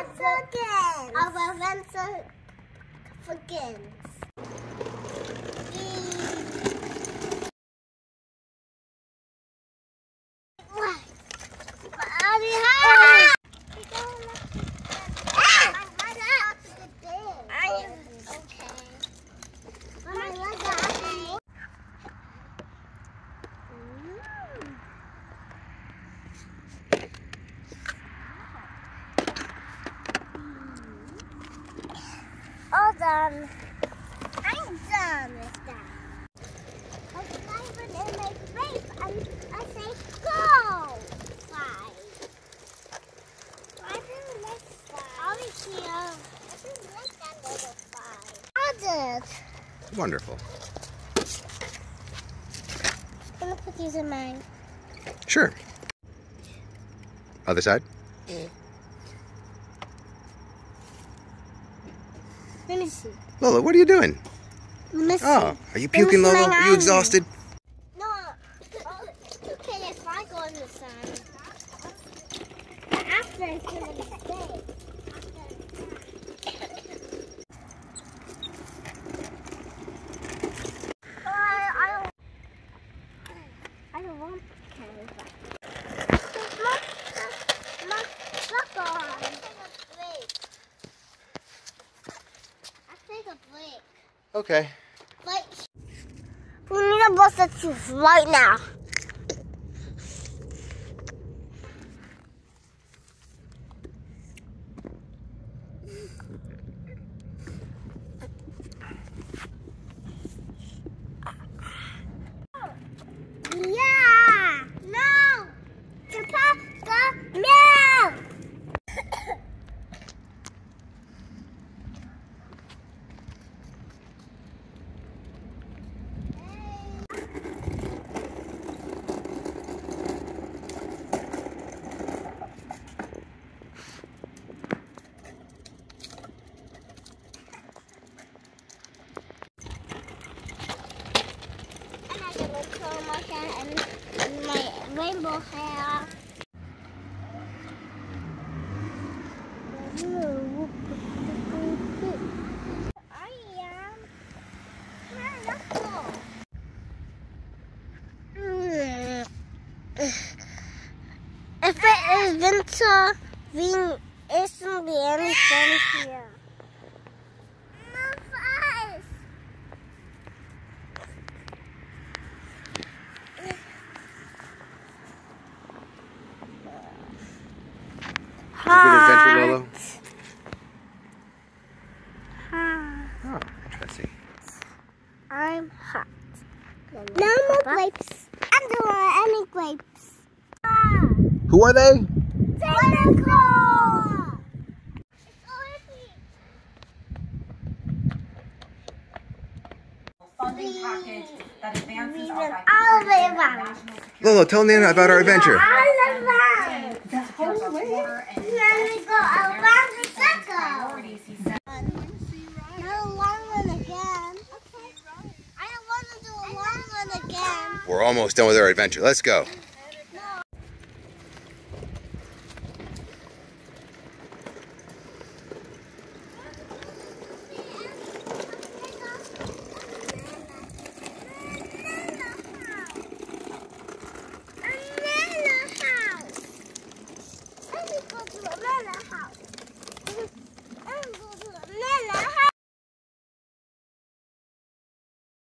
Our adventure begins. All done. I'm done with that. I slide it in my face and I say go. Slide. I do like slide. Obviously, I do like that little slide. I did. Wonderful. I'm gonna put these in mine. Sure. Other side? Mm. Let me see. Lola, what are you doing? Let me oh, see. Oh, are you puking, Lola? Are you exhausted? No, oh, okay, if I go in the sun. After it's gonna stay. I don't, I don't want to a break. Okay. Like, we need to bust the tooth right now. Yeah! No! To pop the milk! And I can look for my hair my rainbow hair. I am. If it is winter, then be any sun here. No flies. Good adventure, Lola? Hot. Oh, interesting. I'm hot. No more grapes. I don't want any grapes. Ah, Who are they? Dinosaur! Funding package that advances our all the way and around. national security. Lola, tell Nana about our adventure. The whole way. And we go around the circle. priorities he set. No long one again. I don't want to do a long one again. We're almost done with our adventure. Let's go.